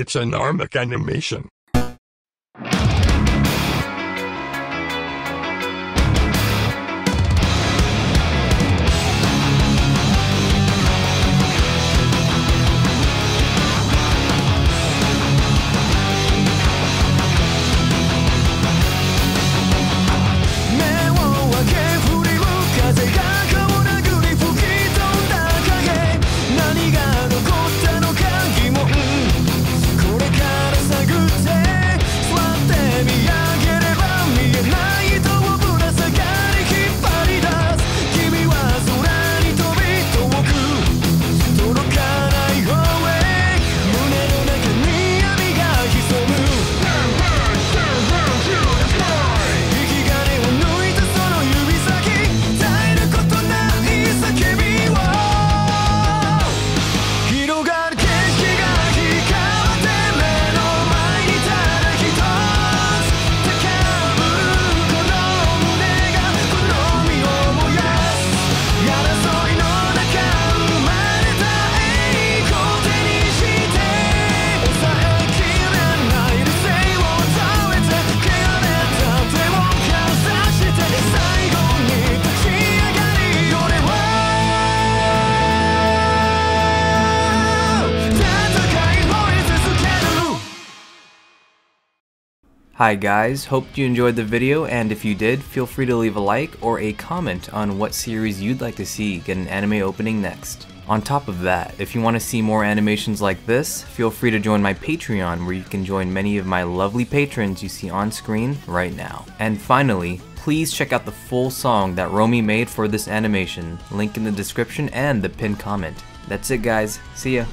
It's a Narmak animation. Hi guys, hope you enjoyed the video and if you did, feel free to leave a like or a comment on what series you'd like to see get an anime opening next. On top of that, if you want to see more animations like this, feel free to join my Patreon where you can join many of my lovely patrons you see on screen right now. And finally, please check out the full song that Romi made for this animation, link in the description and the pinned comment. That's it guys, see ya!